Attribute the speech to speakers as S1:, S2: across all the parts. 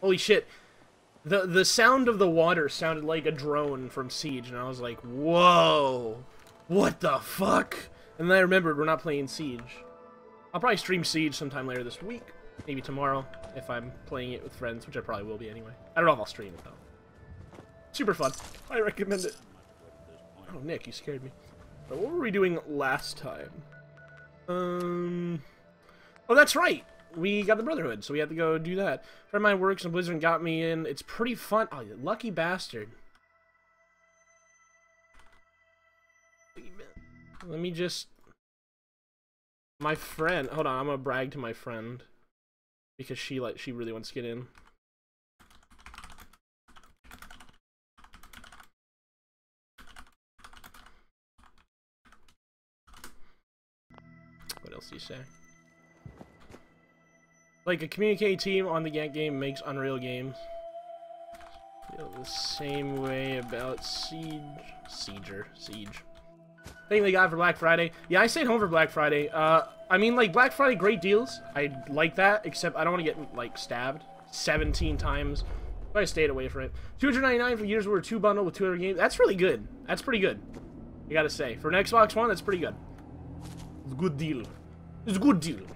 S1: Holy shit. The the sound of the water sounded like a drone from Siege, and I was like, whoa, what the fuck? And then I remembered we're not playing Siege. I'll probably stream Siege sometime later this week, maybe tomorrow, if I'm playing it with friends, which I probably will be anyway. I don't know if I'll stream it, though. Super fun. I recommend it. Oh, Nick, you scared me. But what were we doing last time? Um... Oh, that's right! We got the Brotherhood, so we had to go do that. Friend of mine works and Blizzard and got me in. It's pretty fun. Oh, lucky bastard. Let me just... My friend... Hold on, I'm gonna brag to my friend. Because she like she really wants to get in. What else do you say? Like, a communique team on the Gank game makes Unreal games. Feel the same way about Siege. Sieger. Siege. Thing they got for Black Friday. Yeah, I stayed home for Black Friday. Uh, I mean, like, Black Friday, great deals. I like that, except I don't want to get, like, stabbed 17 times. But I stayed away from it. 299 for years worth two bundle with 200 games. That's really good. That's pretty good. You gotta say. For an Xbox One, that's pretty good. It's a good deal. It's a good deal.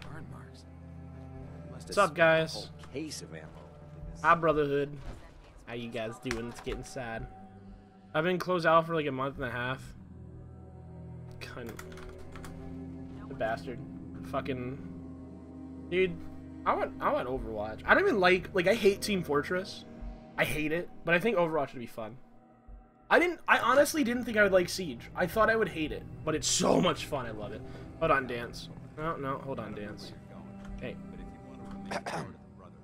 S1: What's up, guys? Case of ammo. Hi, Brotherhood. How you guys doing? It's getting sad. I've been closed out for like a month and a half. Kind of... The bastard. Fucking... Dude, I want, I want Overwatch. I don't even like... Like, I hate Team Fortress. I hate it. But I think Overwatch would be fun. I didn't... I honestly didn't think I would like Siege. I thought I would hate it. But it's so much fun. I love it. Hold on, Danse. No, no, hold on, Danse. Hey.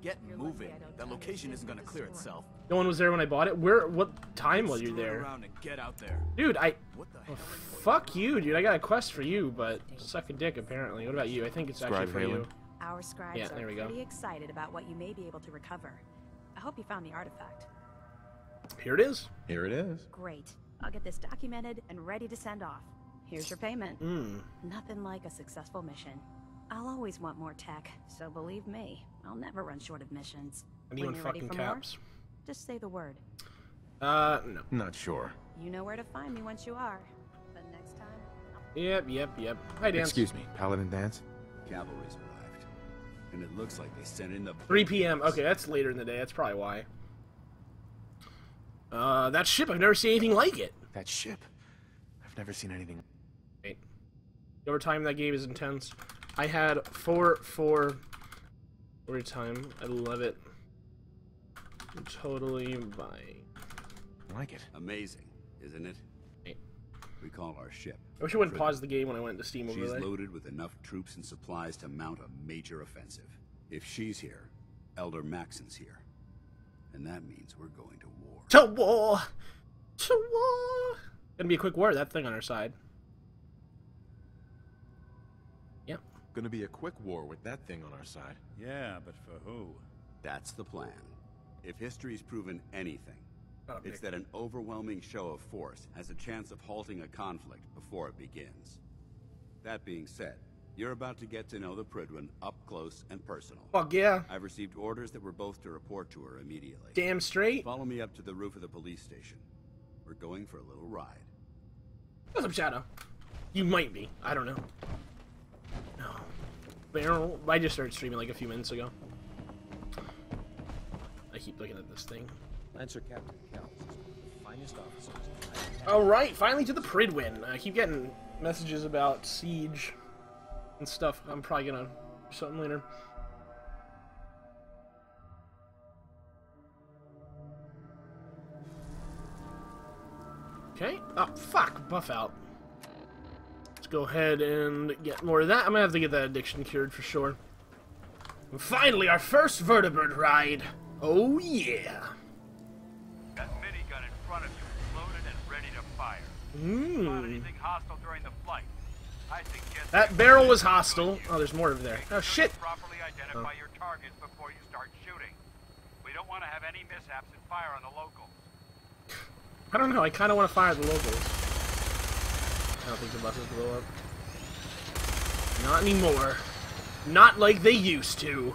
S2: Get moving. That location isn't gonna clear itself.
S1: No one was there when I bought it. Where? What time was you there?
S2: get out there.
S1: Dude, I. Oh, fuck you, dude. I got a quest for you, but suck a dick apparently. What about you? I think it's actually for you.
S3: Our scribes yeah, there we go. pretty excited about what you may be able to recover. I hope you found the artifact.
S1: Here it is.
S4: Here it is.
S3: Great. I'll get this documented and ready to send off. Here's your payment.
S1: Mm.
S3: Nothing like a successful mission. I'll always want more tech, so believe me, I'll never run short of missions.
S1: Anyone fucking caps?
S3: More, just say the word.
S1: Uh, no.
S4: Not sure.
S3: You know where to find me once you are. But next time...
S1: I'll... Yep, yep, yep. Hi, Danse.
S4: Excuse me, Paladin Danse?
S2: Cavalry's arrived. And it looks like they sent in the...
S1: 3 p.m. Okay, that's later in the day. That's probably why. Uh, that ship, I've never seen anything like it.
S4: That ship? I've never seen anything...
S1: Wait. The overtime in that game is intense. I had four, four, every time. I love it. I'm totally buying.
S4: I like it.
S2: Amazing, isn't it? We call our ship.
S1: I wish I wouldn't pause the game when I went to Steam
S2: She's
S1: overlay.
S2: loaded with enough troops and supplies to mount a major offensive. If she's here, Elder Maxson's here. And that means we're going to war.
S1: To war! To war! Gonna be a quick war, that thing on our side.
S4: Gonna be a quick war with that thing on our side.
S5: Yeah, but for who?
S2: That's the plan. If history's proven anything, oh, it's that an overwhelming show of force has a chance of halting a conflict before it begins. That being said, you're about to get to know the Prydwen up close and personal.
S1: Fuck yeah.
S2: I've received orders that we're both to report to her immediately.
S1: Damn straight.
S2: Follow me up to the roof of the police station. We're going for a little ride.
S1: What's up, Shadow? You might be. I don't know. Barrel. I just started streaming like a few minutes ago. I keep looking at this thing.
S6: Lancer Captain Cal, finest officers.
S1: All right, finally to the Prydwen. I keep getting messages about Siege and stuff. I'm probably gonna do something later. Okay. Oh, fuck. Buffout go ahead and get more of that. I'm gonna have to get that addiction cured for sure. And finally, our first vertibird ride. Oh yeah.
S7: That minigun in front of you loaded and ready to fire.
S1: Hmm.
S7: Anything hostile during the flight? I suggest
S1: that barrel was hostile. Oh, there's more over there. Oh shit.
S7: Properly identify oh. your targets before you start shooting. We don't want to have any mishaps and fire on the locals.
S1: I don't know. I kind of want to fire the locals. I don't think the buses blow up. Not anymore. Not like they used to.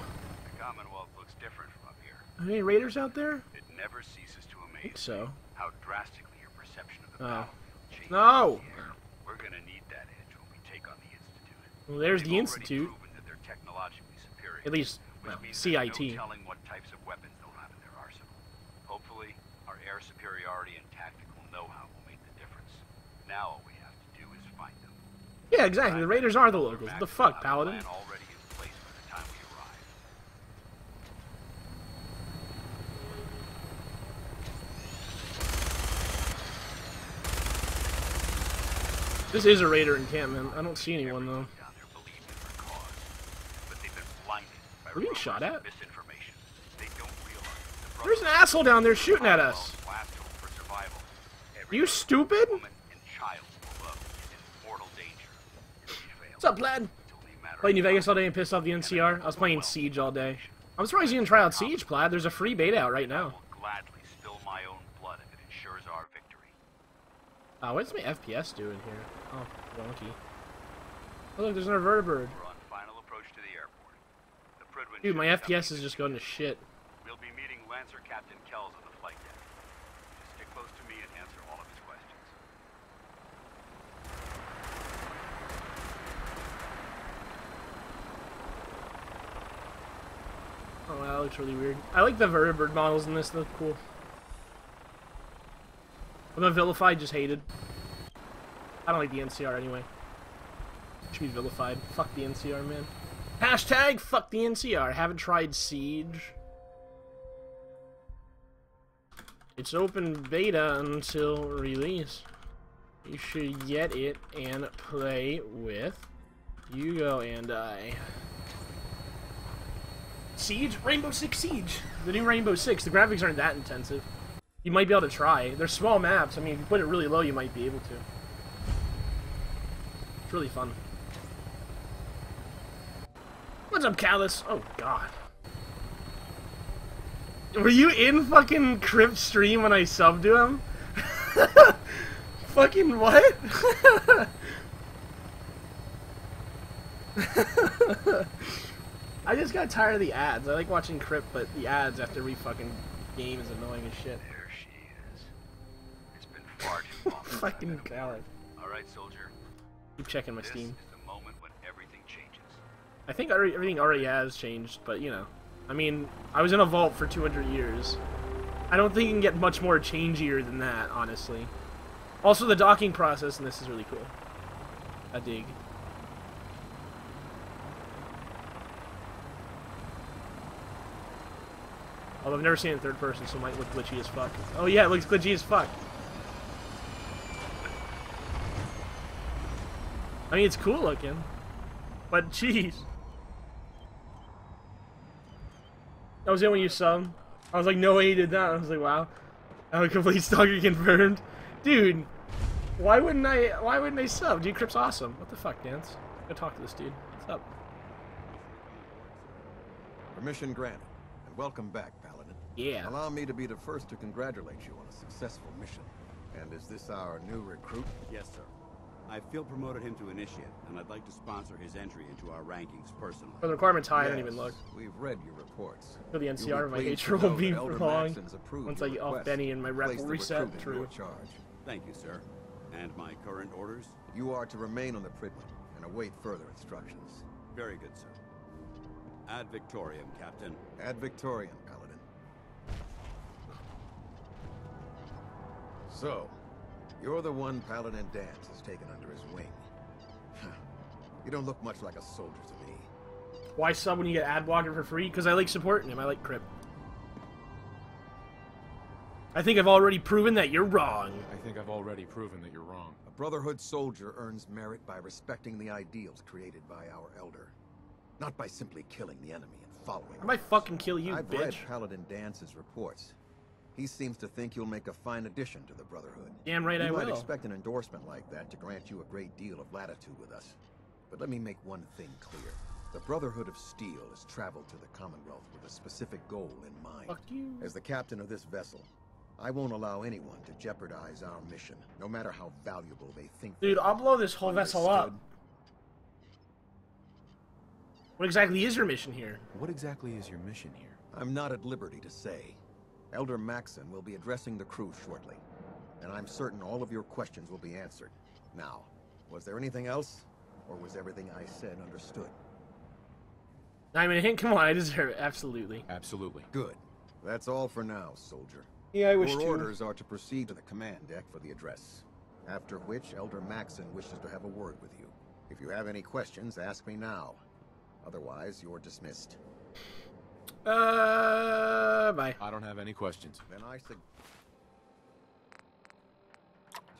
S7: The Commonwealth looks different from up here.
S1: Any raiders out there?
S7: It never ceases to amaze
S1: so.
S7: how drastically your perception of the
S1: Oh.
S7: changes.
S1: No!
S7: in the air. We're gonna need that edge when we take on the Institute.
S1: Well, there's
S7: They've
S1: the Institute.
S7: that they're technologically superior,
S1: At least, well, CIT.
S7: No telling what types of weapons they'll have in their arsenal. Hopefully, our air superiority and tactical know-how will make the difference. Now all we have to do is find them.
S1: Yeah, exactly. The raiders are the locals. What the fuck, Paladin?
S7: plan already in place by the time we arrive.
S1: This is a raider encampment. I don't see anyone though.
S7: Everyone down there believed in their cause, but they've been blinded by
S1: We're being shot at.
S7: Misinformation. They don't realize the
S1: There's an asshole down there shooting at us.
S7: Last hope for survival.
S1: Are you stupid?
S7: woman and child below is in mortal danger if we fail.
S1: What's up, lad? Played New Vegas all day and pissed off the NCR. I was playing Siege all day. I'm surprised you didn't try out Siege, Plaid. There's a free beta out right now.
S7: victory.
S1: Oh, what's my FPS doing here? Oh, wonky. Oh, look, there's another vertibird. Dude, my FPS is just going to shit.
S7: We'll be meeting Lancer Captain Kells on the flight deck. Just stick close to me and answer all of his questions.
S1: Oh, that looks really weird. I like the vertibird models in this. They look cool. I'm vilified, just hated. I don't like the NCR anyway. Should be vilified. Fuck the NCR, man. Hashtag fuck the NCR. Haven't tried Siege. It's open beta until release. You should get it and play with Hugo and I. Siege? Rainbow Six Siege! The new Rainbow Six. The graphics aren't that intensive. You might be able to try. They're small maps. I mean, if you put it really low, you might be able to. It's really fun. What's up, Callus? Oh, God. Were you in fucking Crypt stream when I subbed to him? fucking what? I just got tired of the ads. I like watching Crypt, but the ads after every fucking game is annoying as shit.
S7: There she is. It's been far too long.
S1: Fucking
S7: been All right, soldier.
S1: Keep checking my
S7: This
S1: Steam.
S7: is the moment when everything changes.
S1: I think already, everything already has changed, but you know. I mean, I was in a vault for 200 years. I don't think you can get much more changier than that, honestly. Also, the docking process in this is really cool. I dig. Although I've never seen it in third person, so it might look glitchy as fuck. Oh yeah, it looks glitchy as fuck. I mean, it's cool looking. But jeez. That was it when you subbed. I was like, no way he did that. I was like, wow. I'm a complete stalker confirmed. Dude, why wouldn't I why wouldn't I sub? Dude, Crip's awesome. What the fuck, Danse? Go talk to this dude. What's up?
S6: Permission granted. And welcome back.
S1: Yeah.
S6: Allow me to be the first to congratulate you on a successful mission. And is this our new recruit?
S2: Yes, sir. I feel promoted him to initiate, and I'd like to sponsor his entry into our rankings personally.
S1: For the requirement's high, I didn't even look.
S6: We've read your reports.
S1: For the
S6: You'll
S1: NCR,
S6: be
S1: my
S6: pleased
S1: hatred
S6: to
S1: will be
S6: that Elder
S1: prolonged once
S6: your
S1: I off Benny and my
S6: to
S1: rep will
S6: the
S1: reset.
S6: recruit in
S1: True.
S6: charge.
S2: Thank you, sir. And my current orders?
S6: You are to remain on the Prydwen and await further instructions.
S2: Very good, sir. Ad Victoriam, Captain.
S6: Ad Victoriam, So, you're the one Paladin Danse has taken under his wing. you don't look much like a soldier to me.
S1: Why sub when you get ad blocker for free? Because I like supporting him. I like Crip. I think I've already proven that you're wrong.
S4: I think I've already proven that you're wrong.
S6: A Brotherhood soldier earns merit by respecting the ideals created by our Elder. Not by simply killing the enemy and following
S1: I might fucking kill you,
S6: I've
S1: bitch.
S6: read Paladin Danse's reports. He seems to think you'll make a fine addition to the Brotherhood.
S1: Damn right
S6: you
S1: I
S6: might
S1: will.
S6: expect an endorsement like that to grant you a great deal of latitude with us. But let me make one thing clear. The Brotherhood of Steel has traveled to the Commonwealth with a specific goal in mind.
S1: Fuck you.
S6: As the captain of this vessel, I won't allow anyone to jeopardize our mission, no matter how valuable they think they
S1: Dude,
S6: are.
S1: I'll blow this whole vessel up. What exactly is your mission here?
S4: What exactly is your mission here?
S6: I'm not at liberty to say. Elder Maxson will be addressing the crew shortly, and I'm certain all of your questions will be answered. Now, was there anything else, or was everything I said understood?
S1: I mean, come on, I deserve it. Absolutely.
S4: Absolutely.
S6: Good. That's all for now, soldier.
S1: Yeah, I wish
S6: Your
S1: to.
S6: orders are to proceed to the command deck for the address. After which, Elder Maxson wishes to have a word with you. If you have any questions, ask me now. Otherwise, you're dismissed.
S1: Uh, bye.
S4: I don't have any questions.
S6: Then I suggest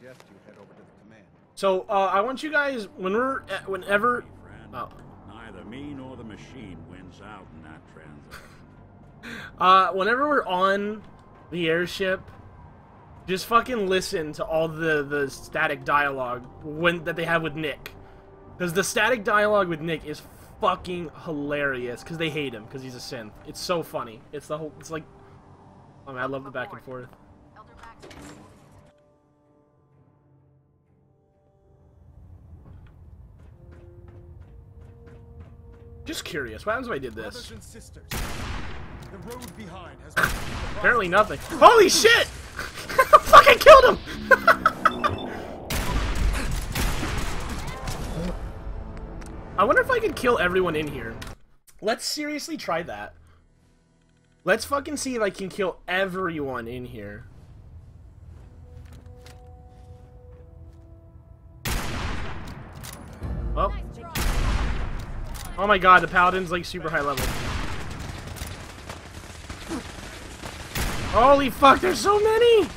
S6: you head over to the command.
S1: So, uh, I want you guys, when we're, at, whenever, oh,
S5: Neither me nor the machine wins out in that transaction.
S1: uh, whenever we're on the airship, just fucking listen to all the, the static dialogue when, that they have with Nick. Because the static dialogue with Nick is fucking hilarious, because they hate him, because he's a synth. It's so funny. It's the whole, it's like, I mean, I love the back and forth. Just curious, what happens if I did this?
S8: and sisters, the road behind has been
S1: Apparently nothing. Holy shit! Fucking killed him! I wonder if I could kill everyone in here. Let's seriously try that. Let's fucking see if I can kill everyone in here. Oh. Oh my god, the paladin's like super high level. Holy fuck, there's so many!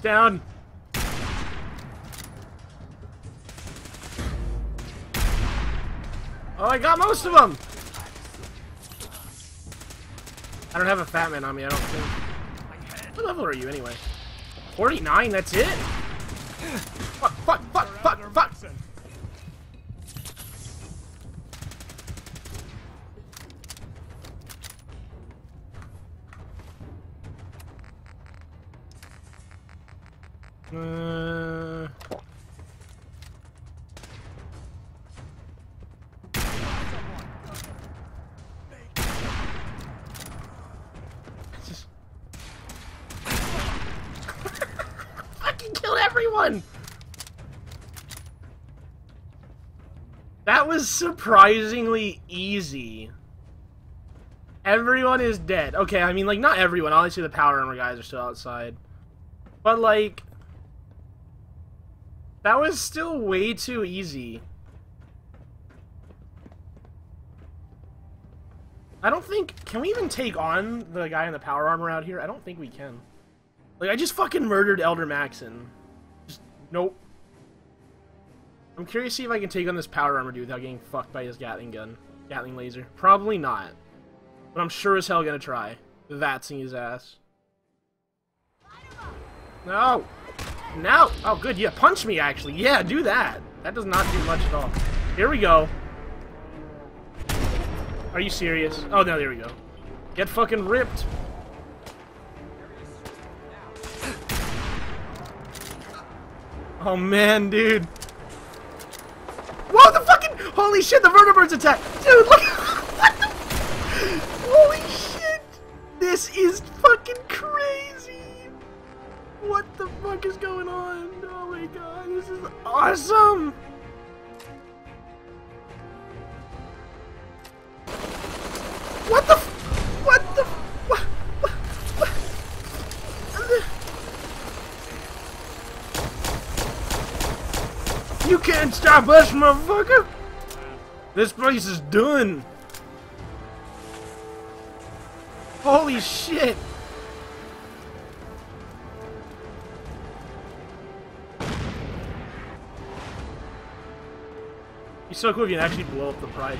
S1: Down. Oh, I got most of them! I don't have a fat man on me, I don't think. What level are you anyway? 49, that's it? Everyone! That was surprisingly easy. Everyone is dead. Okay, I mean, like, not everyone. Obviously, the power armor guys are still outside. But, like... That was still way too easy. I don't think... Can we even take on the guy in the power armor out here? I don't think we can. Like, I just fucking murdered Elder Maxson. Nope. I'm curious to see if I can take on this power armor dude without getting fucked by his Gatling gun. Gatling laser. Probably not. But I'm sure as hell gonna try. Vatsing his ass. No! No! Oh, good. Yeah, punch me, actually. Yeah, do that. That does not do much at all. Here we go. Are you serious? Oh, no, there we go. Get fucking ripped. Oh, man, dude. Whoa, the fucking... Holy shit, the vertibirds attack. Dude, look... what the... Holy shit. This is fucking crazy. What the fuck is going on? Oh my god, this is awesome! You can't motherfucker! This place is done! Holy shit! He's so cool if you can actually blow up the Pride.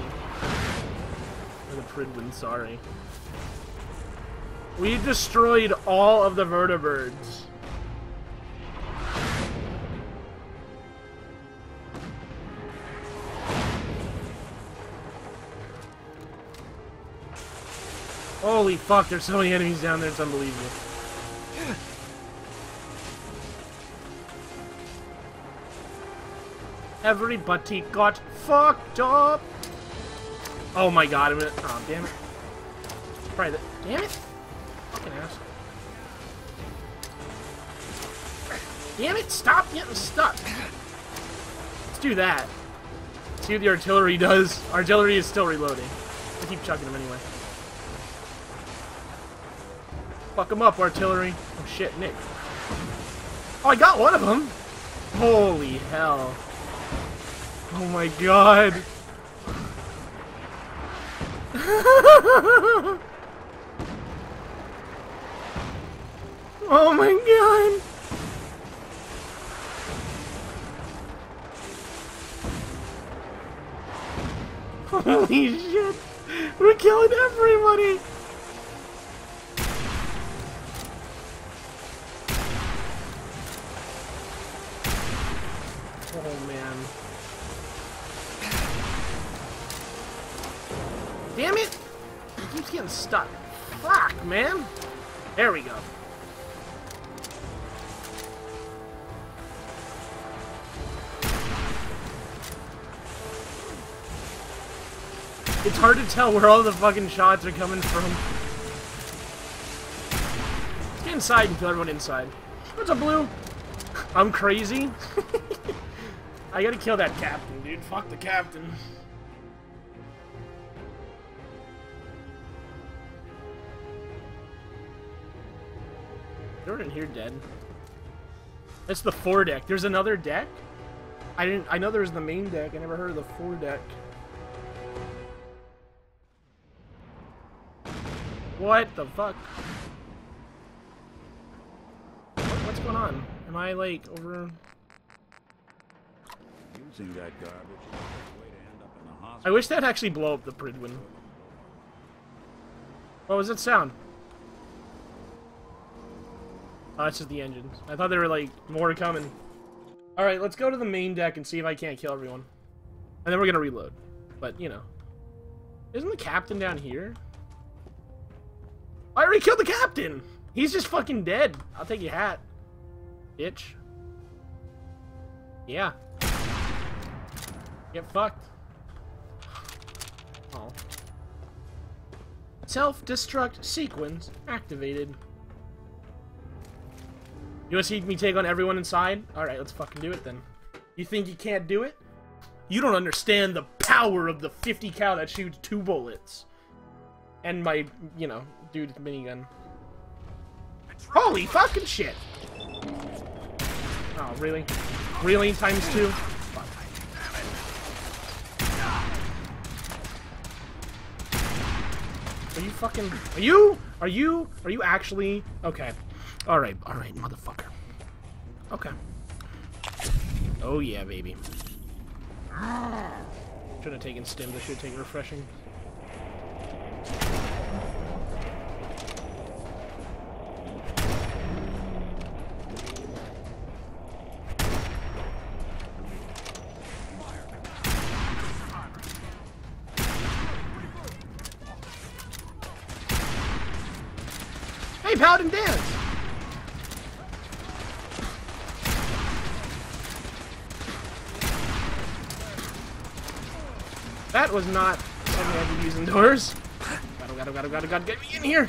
S1: Or the Prydwen, sorry. We destroyed all of the vertibirds. Holy fuck, there's so many enemies down there, it's unbelievable. Everybody got fucked up. Oh my god, I'm gonna. Oh, damn it. The. Damn it! Fucking ass. Damn it, stop getting stuck. Let's do that. See what the artillery does. Artillery is still reloading. I keep chucking them anyway. Fuck them up, artillery. Oh shit, Nick. Oh, I got one of them! Holy hell. Oh my god. oh my god. Holy shit! We're killing everybody! Oh man. Damn it! He keeps getting stuck. Fuck, man! There we go. It's hard to tell where all the fucking shots are coming from. Let's get inside and kill everyone inside. What's up, Blue? I'm crazy. I gotta kill that captain, dude. Fuck the captain. They're in here dead. That's the four foredeck. There's another deck? I didn't I know there's the main deck. I never heard of the four foredeck. What the fuck? What's going on? Am I like over
S5: Using that garbage is a way to end up in the
S1: I wish that'd actually blow up the Prydwen. What was that sound? Oh, that's just the engines. I thought there were, like, more coming. Alright, let's go to the main deck and see if I can't kill everyone. And then we're gonna reload. But, you know. Isn't the captain down here? I already killed the captain! He's just fucking dead. I'll take your hat. Bitch. Yeah. Get fucked. Oh. Self-destruct sequence activated. You wanna see me take on everyone inside? Alright, let's fucking do it then. You think you can't do it? You don't understand the power of the 50 cal that shoots two bullets. And my, you know, dude's minigun. Holy fucking shit! Oh, really? Really? Times two? Are you fucking... Are you? Are you? Are you actually? Okay. Alright, alright, motherfucker. Okay. Oh yeah, baby. Should have taken stims, I should have taken refreshing. Hey, Paladin Danse! That was not something I use indoors. Gotta, gotta, gotta, gotta, gotta get me in here!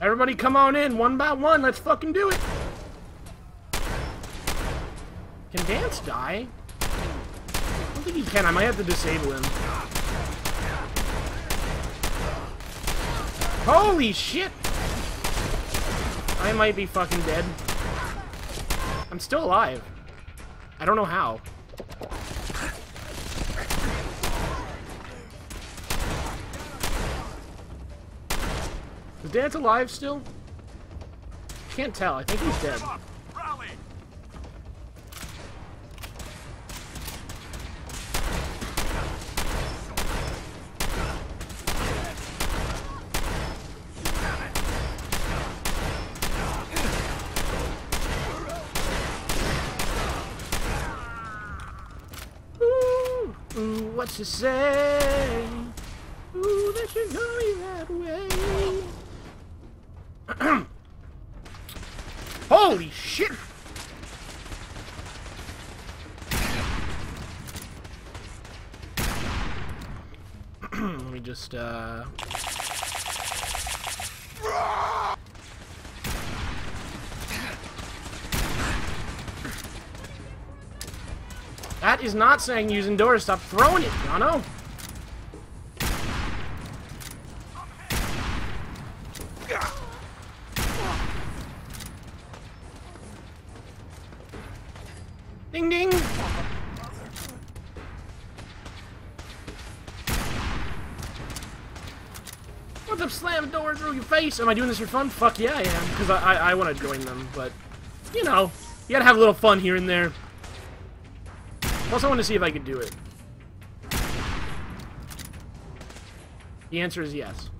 S1: Everybody come on in, one by one, let's fucking do it! Can Danse die? I don't think he can, I might have to disable him. Holy shit! I might be fucking dead. I'm still alive. I don't know how. Is Danse alive still? Can't tell. I think he's dead. what to say. Ooh, you that way. Holy shit! Let me just, uh... That is not saying using doors. Stop throwing it, Jono. Ding ding! What's up, slam door through your face? Am I doing this for fun? Fuck yeah, I am. Because I, I, I want to join them, but, you know, you gotta have a little fun here and there. Plus, I want to see if I can do it. The answer is yes.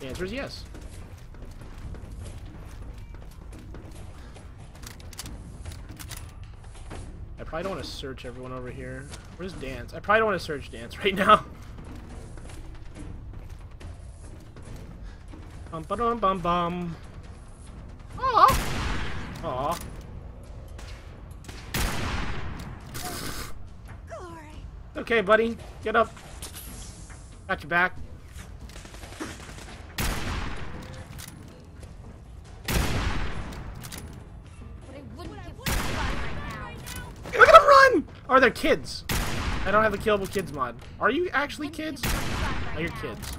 S1: The answer is yes. I probably don't want to search everyone over here. Where's Danse? I probably don't want to search Danse right now. Bum ba dum bum bum. Aw. Aw. Okay, buddy. Get up. Got your back. Look at them run! Are they kids? I don't have the killable kids mod. Are you actually kids? Oh, you're kids.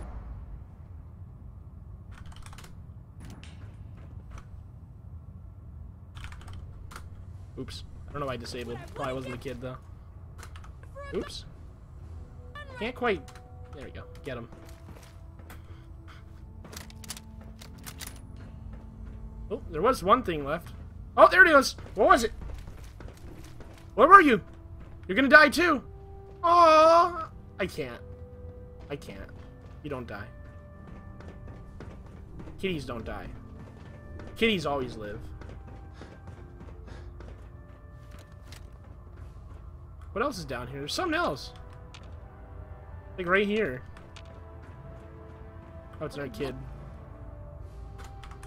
S1: Oops. I don't know why I disabled. Probably wasn't a kid, though. Oops. Can't quite... There we go. Get him. Oh, there was one thing left. Oh, there it is! What was it? Where were you? You're gonna die too! Oh, I can't. I can't. You don't die. Kitties don't die. Kitties always live. What else is down here? There's something else. Like right here. Oh, it's our kid.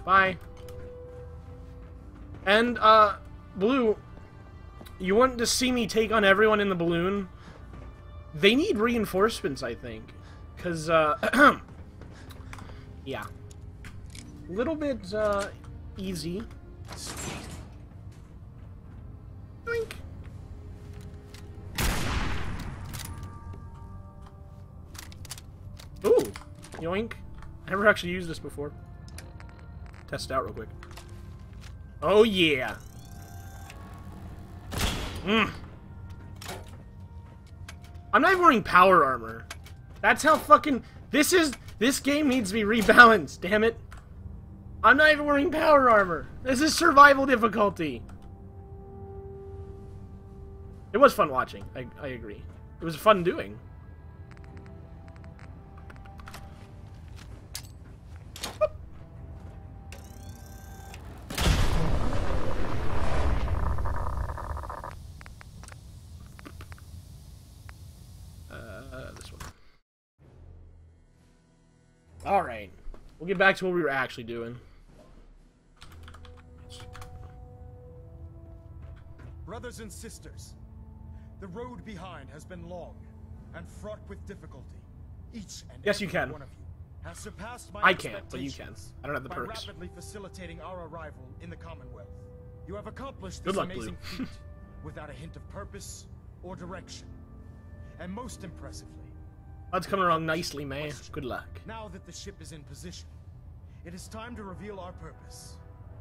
S1: Bye. And, uh, Blue, you want to see me take on everyone in the balloon? They need reinforcements, I think. Because, uh, yeah. Little bit, uh, easy. I never actually used this before. Test it out real quick. Oh yeah. Mm. I'm not even wearing power armor. That's how fucking this is this game needs to be rebalanced, damn it. I'm not even wearing power armor. This is survival difficulty. It was fun watching. I, I agree. It was fun doing. Uh, Alright. We'll get back to what we were actually doing.
S8: Brothers and sisters, the road behind has been long and fraught with difficulty. Each and
S1: yes, you
S8: every
S1: can.
S8: one of you has surpassed my
S1: I can't, but you can. I don't have the
S8: by
S1: perks.
S8: rapidly facilitating our arrival in the Commonwealth. You have accomplished this
S1: luck,
S8: amazing feat without a hint of purpose or direction. And most impressively,
S1: That's coming along nicely, man. Good luck.
S8: now that the ship is in position, it is time to reveal our purpose.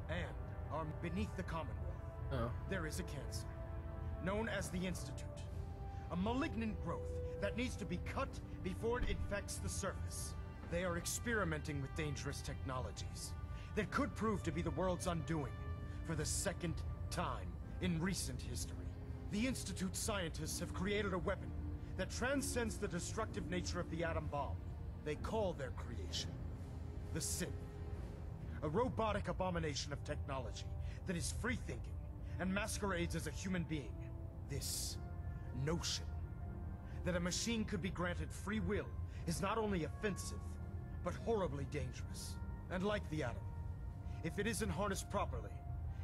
S8: And our beneath the Commonwealth,
S1: Oh.
S8: there is a cancer, known as the Institute. A malignant growth that needs to be cut before it infects the surface. They are experimenting with dangerous technologies that could prove to be the world's undoing for the second time in recent history. The Institute scientists have created a weapon that transcends the destructive nature of the atom bomb. They call their creation the Synth. A robotic abomination of technology that is free-thinking and masquerades as a human being. This notion that a machine could be granted free will is not only offensive, but horribly dangerous. And like the atom, if it isn't harnessed properly,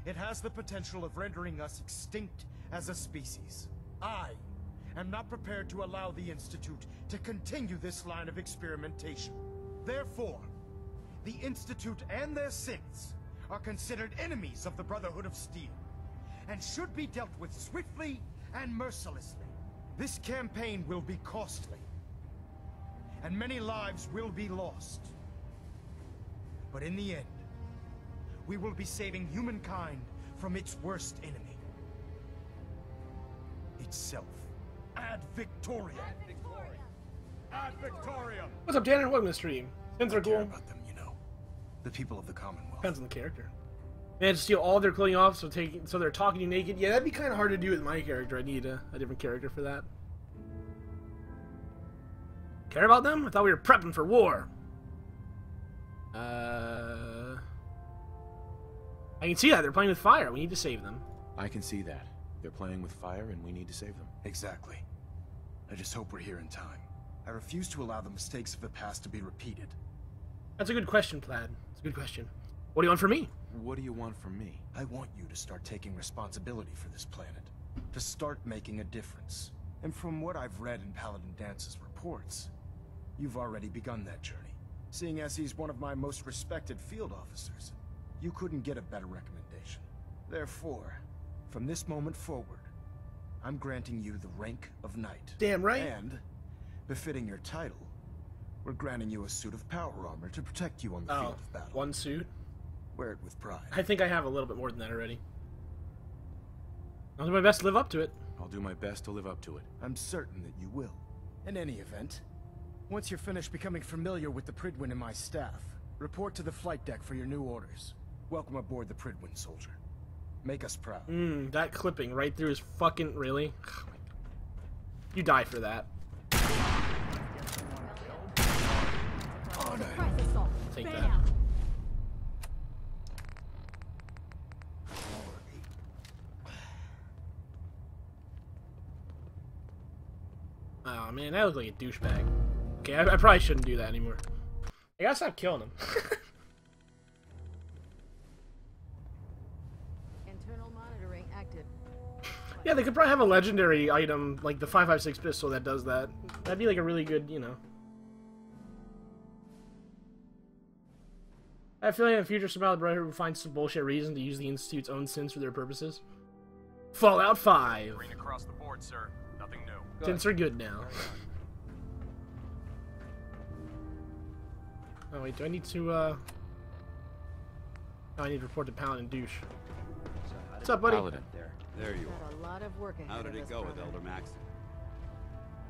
S8: it has the potential of rendering us extinct as a species. I am not prepared to allow the Institute to continue this line of experimentation. Therefore, the Institute and their synths are considered enemies of the Brotherhood of Steel, and should be dealt with swiftly and mercilessly. This campaign will be costly, and many lives will be lost. But in the end, we will be saving humankind from its worst enemy. Itself. Ad Victoriam. Ad Victoriam.
S1: What's up, Tanner? Welcome to the stream. Skins are cool.
S8: about them, you know. The people of the Commonwealth.
S1: Depends on the character. They had to steal all their clothing off, so take so they're talking to you naked. Yeah, that'd be kind of hard to do with my character. I need a, a different character for that. Care about them? I thought we were prepping for war. Uh, I can see that they're playing with fire. We need to save them.
S4: I can see that. They're playing with fire and we need to save them.
S8: Exactly. I just hope we're here in time. I refuse to allow the mistakes of the past to be repeated.
S1: That's a good question, Plaid. It's a good question. What do you want from me?
S4: What do you want from me?
S8: I want you to start taking responsibility for this planet. To start making a difference. And from what I've read in Paladin Danse's reports, you've already begun that journey. Seeing as he's one of my most respected field officers, you couldn't get a better recommendation. Therefore, from this moment forward, I'm granting you the rank of knight.
S1: Damn right.
S8: And, befitting your title, we're granting you a suit of power armor to protect you on the
S1: Oh,
S8: field of oh, battle.
S1: one suit.
S8: Wear it with pride.
S1: I think I have a little bit more than that already. I'll do my best to live up to it.
S4: I'll do my best to live up to it.
S8: I'm certain that you will. In any event, once you're finished becoming familiar with the Prydwen and my staff, report to the flight deck for your new orders. Welcome aboard the Prydwen, soldier. Make us proud.
S1: Mmm, that clipping right through his fucking really. You die for that. Take that. Oh man, that looks like a douchebag. Okay, I, I probably shouldn't do that anymore. I gotta stop killing him. yeah, they could probably have a legendary item like the 556 pistol that does that. That'd be like a really good, you know. I have a feeling in the future somehow the Brotherhood will find some bullshit reason to use the Institute's own sins for their purposes. Fallout 5.
S9: Green across the board, sir. Nothing new.
S1: Since are good now. Oh wait, do I need to uh oh, I need to report to Paladin douche. What's up, buddy?
S4: Paladin.
S2: There you
S10: Got
S2: are.
S10: a lot of work ahead
S2: How did
S10: of
S2: it
S10: us,
S2: go with. Elder Maxson?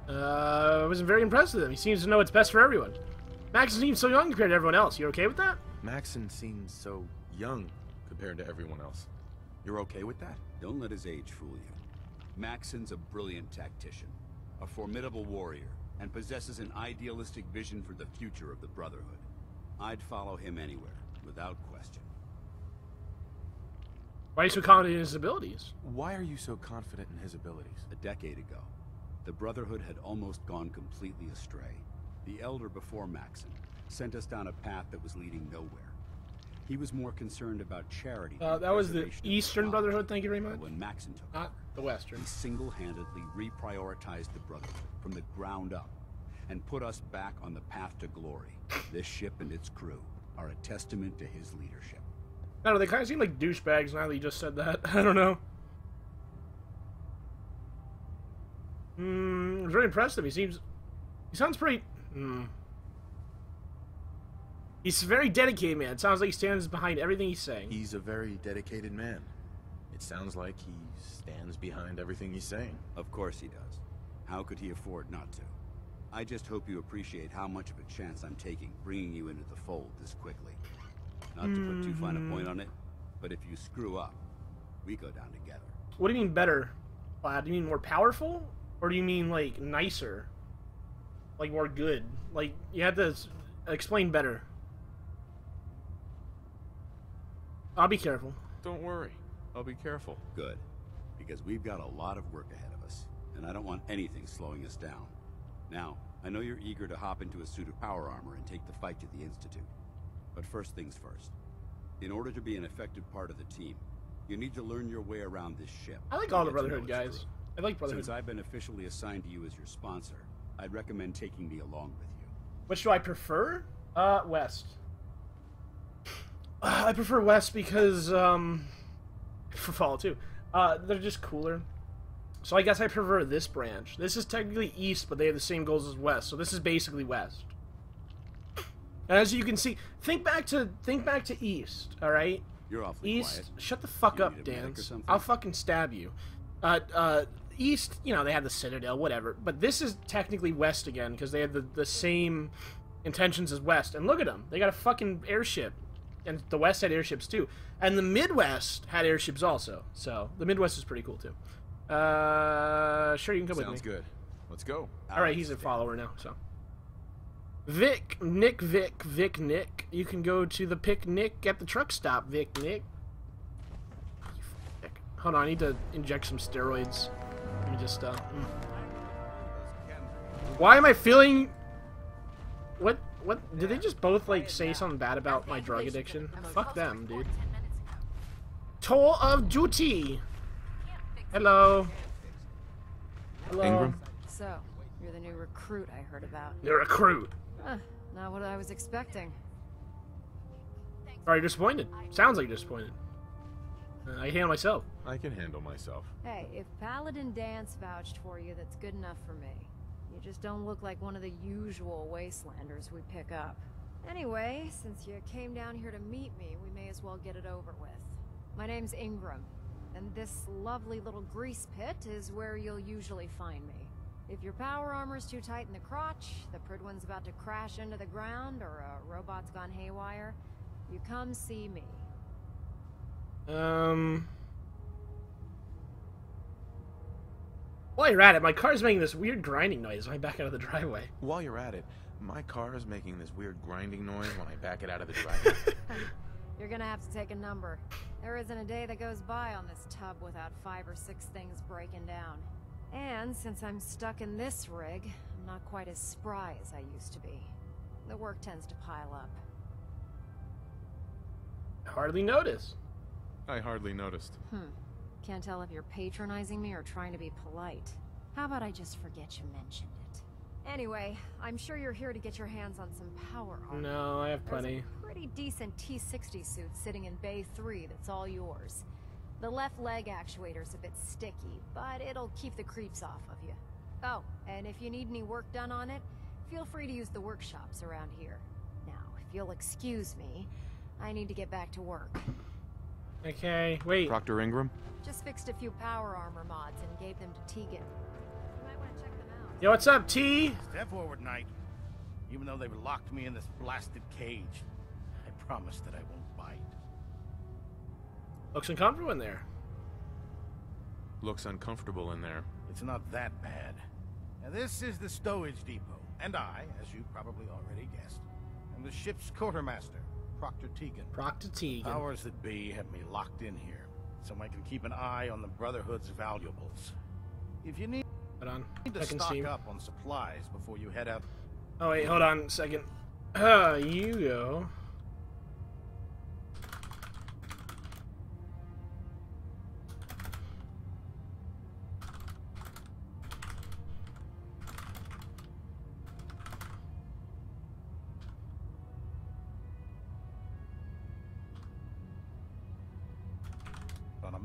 S1: Uh, I was very impressed with him. He seems to know what's best for everyone. Max seems so young compared to everyone else. You okay with that?
S4: Maxson seems so young compared to everyone else. You're okay with that?
S2: Don't let his age fool you. Maxson's a brilliant tactician, a formidable warrior, and possesses an idealistic vision for the future of the Brotherhood. I'd follow him anywhere, without question.
S1: Why are you so confident in his abilities?
S4: Why are you so confident in his abilities?
S2: A decade ago, the Brotherhood had almost gone completely astray. The Elder before Maxson sent us down a path that was leading nowhere. He was more concerned about charity.
S1: Uh, that was the Eastern
S2: knowledge.
S1: Brotherhood, thank you very much.
S2: When Maxson took
S1: Not
S2: over,
S1: the Western.
S2: he single-handedly reprioritized the Brotherhood from the ground up and put us back on the path to glory. This ship and its crew are a testament to his leadership.
S1: I don't know, they kind of seem like douchebags now that you just said that. I don't know. Hmm, I'm very impressed with him. He seems... He sounds pretty... Hmm. He's a very dedicated man. It sounds like he stands behind everything he's saying.
S4: He's a very dedicated man. It sounds like he stands behind everything he's saying.
S2: Of course he does. How could he afford not to? I just hope you appreciate how much of a chance I'm taking bringing you into the fold this quickly. Not to put too fine a point hmm. on it, but if you screw up, we go down together.
S1: What do you mean better? Lad? Do you mean more powerful? Or do you mean, like, nicer? Like, more good? Like, you have to s- explain better. I'll be careful.
S4: Don't worry. I'll be careful.
S2: Good. Because we've got a lot of work ahead of us, and I don't want anything slowing us down. Now, I know you're eager to hop into a suit of power armor and take the fight to the Institute. But first things first. In order to be an effective part of the team, you need to learn your way around this ship.
S1: I like all the
S2: and get to know
S1: Brotherhood guys.
S2: crew.
S1: I like Brotherhood.
S2: Since I've been officially assigned to you as your sponsor, I'd recommend taking me along with you.
S1: Which do I prefer? Uh, West. Uh, I prefer West because, um, for Fallout 2, uh, they're just cooler. So I guess I prefer this branch. This is technically East, but they have the same goals as West, so this is basically West. And as you can see, think back to think back to East, all right?
S2: You're awfully
S1: East,
S2: quiet.
S1: shut the fuck
S2: You
S1: up,
S2: need a medic or
S1: Danse.
S2: something?
S1: I'll fucking stab you. Uh, uh, East, you know, they had the Citadel, whatever. But this is technically West again because they had the, the same intentions as West. And look at them. They got a fucking airship. And the West had airships too. And the Midwest had airships also. So the Midwest is pretty cool too. Uh, sure, you can come
S4: Sounds
S1: with me.
S4: Sounds good. Let's go.
S1: All right, he's a follower now, so. Vic, Nick, Vic, Vic, Nick. You can go to the picnic at the truck stop, Vic, Nick. Hold on, I need to inject some steroids. Let me just, uh. mm. Why am I feeling. What? What? Did they just both, like, say something bad about my drug addiction? Fuck them, dude. Toll of Duty! Hello. Hello.
S4: Ingram?
S10: So, you're the new recruit I heard about.
S1: A recruit.
S10: Huh, not what I was expecting.
S1: Are you disappointed? Sounds like you're disappointed. Uh, I handle myself.
S4: I can handle myself.
S10: Hey, if Paladin Danse vouched for you, that's good enough for me. You just don't look like one of the usual wastelanders we pick up. Anyway, since you came down here to meet me, we may as well get it over with. My name's Ingram, and this lovely little grease pit is where you'll usually find me. If your power armor's too tight in the crotch, the Prydwen's about to crash into the ground, or a robot's gone haywire, you come see me.
S1: Um. While you're at it, my car's making this weird grinding noise when I back out of the driveway.
S4: While you're at it, my car is making this weird grinding noise when I back it out of the driveway.
S10: You're gonna have to take a number. There isn't a day that goes by on this tub without five or six things breaking down. And since I'm stuck in this rig, I'm not quite as spry as I used to be. The work tends to pile up.
S1: Hardly notice.
S4: I hardly noticed.
S10: Hmm. Can't tell if you're patronizing me or trying to be polite. How about I just forget you mentioned it? Anyway, I'm sure you're here to get your hands on some power armor.
S1: No, I have
S10: There's
S1: plenty.
S10: a pretty decent T-60 suit sitting in Bay 3 that's all yours. The left leg actuator's a bit sticky, but it'll keep the creeps off of you. Oh, and if you need any work done on it, feel free to use the workshops around here. Now, if you'll excuse me, I need to get back to work.
S1: Okay, wait.
S4: Proctor Ingram?
S10: Just fixed a few power armor mods and gave them to Teagan. You might want to check them out.
S1: Yo, what's up, T?
S11: Step forward, Knight. Even though they've locked me in this blasted cage, I promise that I won't bite.
S1: Looks uncomfortable in there.
S4: Looks uncomfortable in there.
S11: It's not that bad. Now, this is the stowage depot, and I, as you probably already guessed, am the ship's quartermaster, Proctor Teagan.
S1: Proctor Teagan.
S11: Powers that be have me locked in here, so I can keep an eye on the Brotherhood's valuables. If you need,
S1: Hold on.
S11: need to
S1: Second
S11: stock
S1: Steam.
S11: up on supplies before you head out,
S1: Oh, wait, hold on a second. Uh, you go.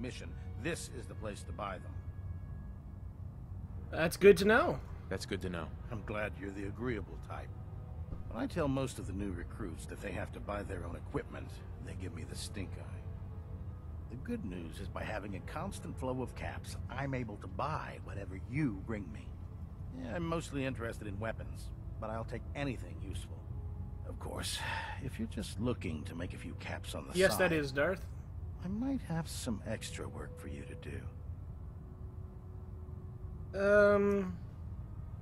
S11: Mission, this is the place to buy them.
S1: That's good to know.
S4: That's good to know.
S11: I'm glad you're the agreeable type. When I tell most of the new recruits that they have to buy their own equipment, they give me the stink eye. The good news is by having a constant flow of caps, I'm able to buy whatever you bring me. Yeah, I'm mostly interested in weapons, but I'll take anything useful. Of course, if you're just looking to make a few caps on the
S1: Yes,
S11: side...
S1: that is Darth.
S11: I might have some extra work for you to do.
S1: Um,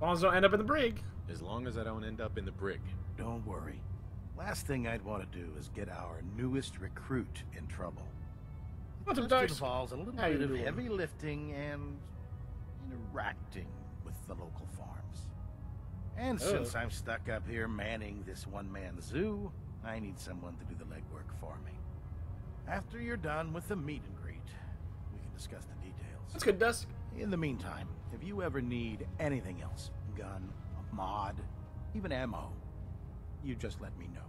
S1: as long as I don't end up in the brig.
S4: As long as I don't end up in the brig.
S11: Don't worry. Last thing I'd want to do is get our newest recruit in trouble.
S1: What's up,
S11: Just
S1: Darth?
S11: involves a little
S1: How
S11: bit of
S1: doing?
S11: heavy lifting and interacting with the local farms. And
S1: Oh.
S11: since I'm stuck up here manning this one-man zoo, I need someone to do the legwork for me. After you're done with the meet and greet, we can discuss the details.
S1: That's good, Dusk.
S11: In the meantime, if you ever need anything else, gun, a mod, even ammo, you just let me know.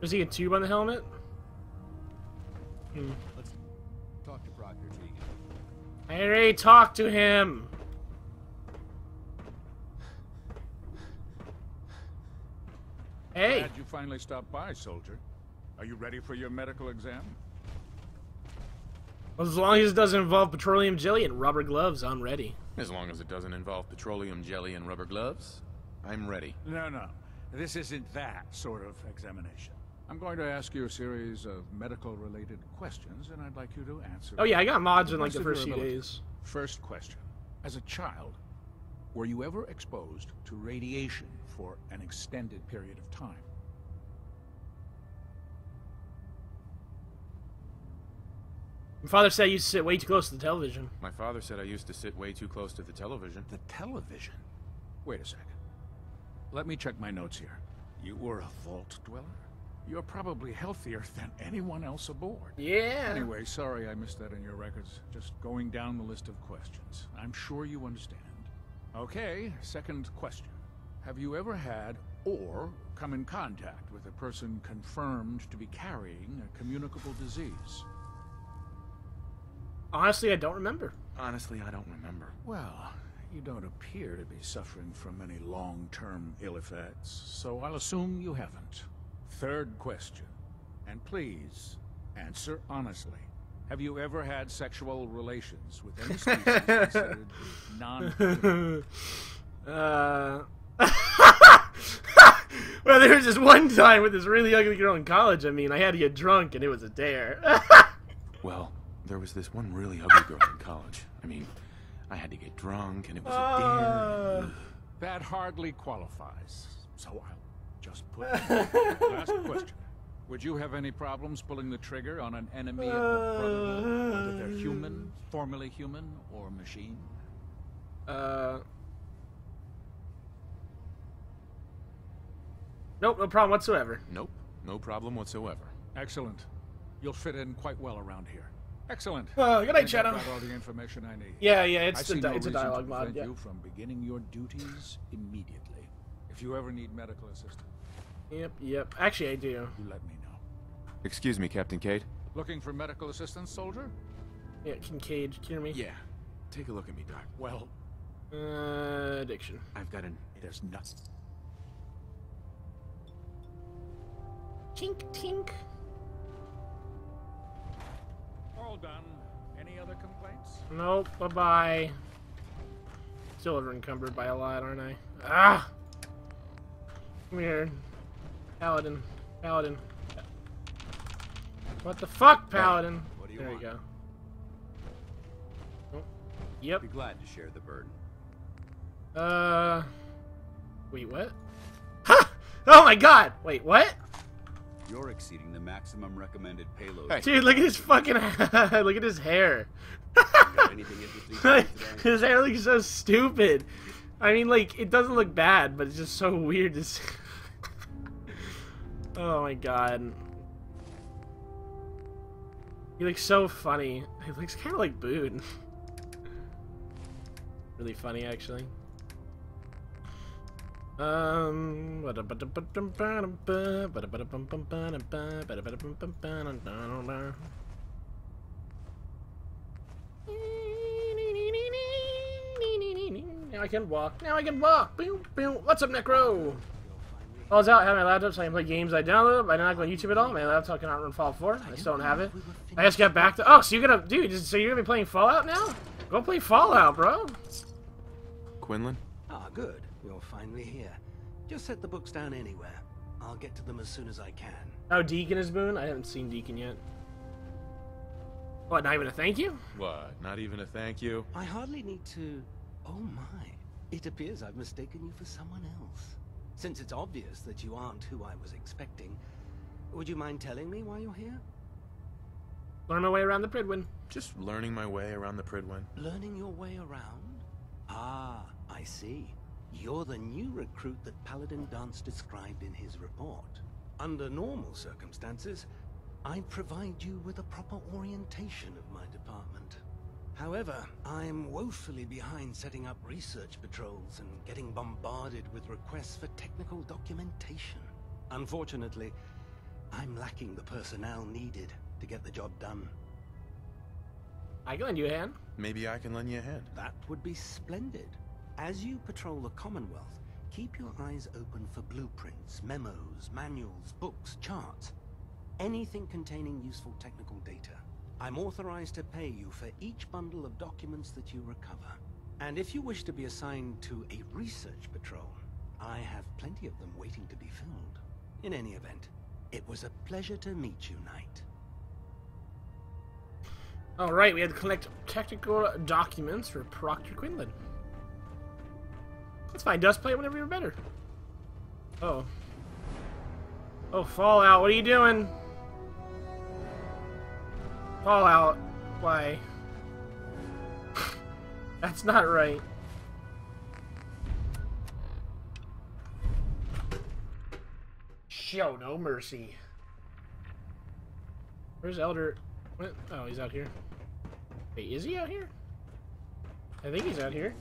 S1: Is he a tube on the helmet? Hmm.
S12: Let's talk to Proctor Teague.
S1: I already talked to him. Hey.
S5: Glad you finally stopped by, soldier. Are you ready for your medical exam?
S1: As long as it doesn't involve petroleum jelly and rubber gloves, I'm ready.
S4: As long as it doesn't involve petroleum jelly and rubber gloves, I'm ready.
S5: No, no. This isn't that sort of examination. I'm going to ask you a series of medical-related questions, and I'd like you to answer.
S1: Oh yeah, I got mods in like the first few days.
S5: First question. As a child, were you ever exposed to radiation for an extended period of time?
S1: My father said I used to sit way too close to the television.
S4: My father said I used to sit way too close to the television.
S5: The television? Wait a second. Let me check my notes here. You were a vault dweller? You're probably healthier than anyone else aboard.
S1: Yeah.
S5: Anyway, sorry I missed that in your records. Just going down the list of questions. I'm sure you understand. Okay, second question. Have you ever had or come in contact with a person confirmed to be carrying a communicable disease?
S1: Honestly, I don't remember.
S4: Honestly, I don't remember.
S5: Well, you don't appear to be suffering from any long-term ill effects, so I'll assume you haven't. Third question, and please, answer honestly. Have you ever had sexual relations with any species considered non
S1: uh. well, there was just one time with this really ugly girl in college. I mean, I had to get drunk, and it was a dare.
S4: Well, there was this one really ugly girl in college. I mean, I had to get drunk, and it was a
S1: Uh.
S4: dare.
S5: That hardly qualifies, so I'll just put the Last question. Would you have any problems pulling the trigger on an enemy of the Brotherhood, whether they're human, formerly human, or machine?
S1: Uh. Nope, no problem whatsoever.
S4: Nope, no problem whatsoever.
S5: Excellent. You'll fit in quite well around here. Excellent.
S1: Uh, good night,
S5: I
S1: Shadow.
S5: I've all the information I need.
S1: Yeah, yeah, it's
S5: I
S1: a
S5: see
S1: di-
S5: no
S1: it's a
S5: reason to
S1: dialogue mod,
S5: prevent
S1: yeah.
S5: you from beginning your duties immediately. If you ever need medical assistance,
S1: Yep, yep. Actually, I do.
S5: you let me know.
S4: Excuse me, Captain Cade.
S5: Looking for medical assistance, soldier?
S1: Yeah, Kincaid, can you hear me?
S4: Yeah. Take a look at me, Doc.
S5: Well,
S1: Uh, addiction.
S4: I've got an.
S5: there's nuts.
S1: Tink, tink.
S5: All done. Any other complaints?
S1: Nope, bye bye. Still over encumbered by a lot, aren't I? Ah! Come here. Paladin. Paladin. What the fuck, Paladin?
S2: what do you
S1: there
S2: want?
S1: you go. Oh, Yep.
S2: Be glad to share the burden.
S1: Uh. Wait, what? Ha! Oh my god! Wait, what?
S2: You're exceeding the maximum recommended payload.
S1: Dude, look at his fucking. look at his hair.
S2: Got anything interesting to say today?
S1: his hair looks so stupid. I mean, like, it doesn't look bad, but it's just so weird to see. oh my god. He looks so funny. He looks kind of like Boone. really funny, actually. Um. Now I can walk. Now I can walk. Boom, boom. What's up, Necro? I was out, have my laptop, so I can play games I downloaded. I don't go on YouTube at all. My laptop cannot run Fallout 4. I still don't have it. I just got back to. Oh, so you're gonna, dude? So you're gonna be playing Fallout now? Go play Fallout, bro.
S4: Quinlan?
S13: Ah, good. You're finally here. Just set the books down anywhere. I'll get to them as soon as I can.
S1: Oh, Deacon is Boone. I haven't seen Deacon yet. What? Not even a thank you?
S4: What? Not even a thank you?
S13: I hardly need to... Oh my. It appears I've mistaken you for someone else. Since it's obvious that you aren't who I was expecting, would you mind telling me why you're here?
S1: Learn my way around the Prydwen.
S4: Just learning my way around the Prydwen.
S13: Learning your way around? Ah, I see. You're the new recruit that Paladin Danse described in his report. Under normal circumstances, I'd provide you with a proper orientation of my department. However, I'm woefully behind setting up research patrols and getting bombarded with requests for technical documentation. Unfortunately, I'm lacking the personnel needed to get the job done.
S1: I can lend you a hand.
S4: Maybe I can lend you a hand.
S13: That would be splendid. As you patrol the Commonwealth, keep your eyes open for blueprints, memos, manuals, books, charts. Anything containing useful technical data. I'm authorized to pay you for each bundle of documents that you recover. And if you wish to be assigned to a research patrol, I have plenty of them waiting to be filled. In any event, it was a pleasure to meet you, Knight.
S1: Alright, we had to collect technical documents for Proctor Quinlan. That's fine, Dust play whenever you're better. Oh. Oh, Fallout, what are you doing? Fallout, why? That's not right. Show no mercy. Where's Elder? What? Oh, he's out here. Wait, is he out here? I think he's out here.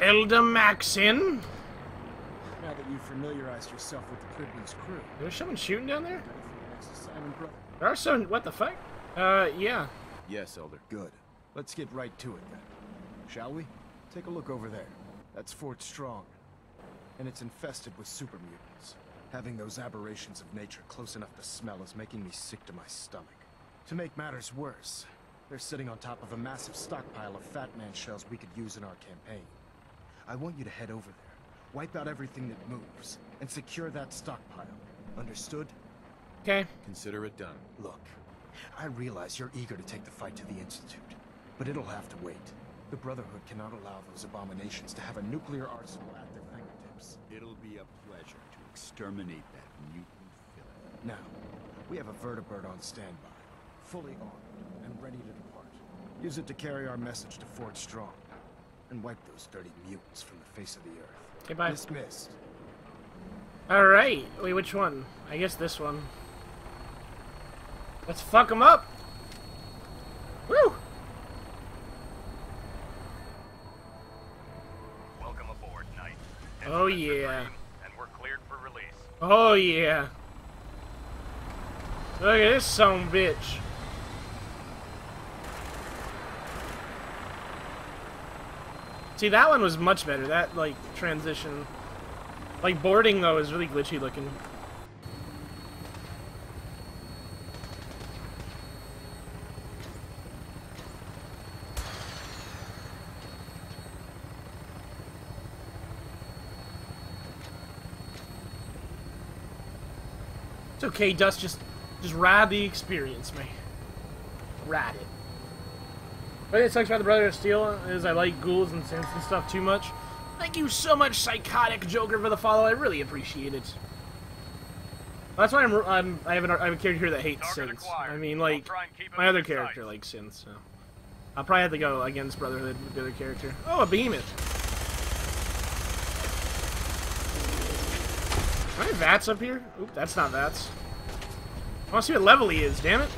S1: Elder Maxson.
S14: Now that you've familiarized yourself with the Prydwen's crew,
S1: There's someone shooting down there?
S14: ready for your brother?
S1: There are some. What the fuck? Uh, yeah.
S8: Yes, Elder. Good. Let's get right to it then. Shall we? Take a look over there. That's Fort Strong. And it's infested with super mutants. Having those aberrations of nature close enough to smell is making me sick to my stomach. To make matters worse, they're sitting on top of a massive stockpile of Fat Man shells we could use in our campaign. I want you to head over there, wipe out everything that moves, and secure that stockpile. Understood?
S1: Okay.
S4: Consider it done.
S8: Look, I realize you're eager to take the fight to the Institute, but it'll have to wait. The Brotherhood cannot allow those abominations to have a nuclear arsenal at their fingertips.
S2: It'll be a pleasure to exterminate that mutant filth.
S8: Now, we have a vertibird on standby, fully armed and ready to depart. Use it to carry our message to Fort Strong, and wipe those dirty mutants from the face of the earth.
S1: Okay, bye.
S8: Dismissed.
S1: Alright. Wait, which one? I guess this one. Let's fuck them up. Oh, yeah. Look at this son bitch. See, that one was much better. That, like, transition. Like, boarding, though, is really glitchy looking. Okay, Dust. Just, just ride the experience, man. Ride it. But it sucks about the Brother of Steel is I like ghouls and synths and stuff too much. Thank you so much, Psychotic Joker, for the follow. I really appreciate it. That's why I'm, I'm I have an I have a character here that hates synths. I mean, like my other character likes synths. So I'll probably have to go against Brotherhood with the other character. Oh, a behemoth. Are there Vats up here? Oop, that's not Vats. I want to see what level he is, damn it.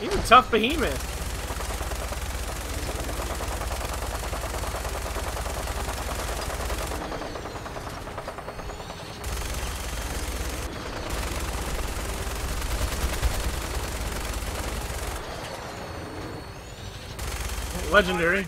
S1: He's a tough behemoth. Legendary.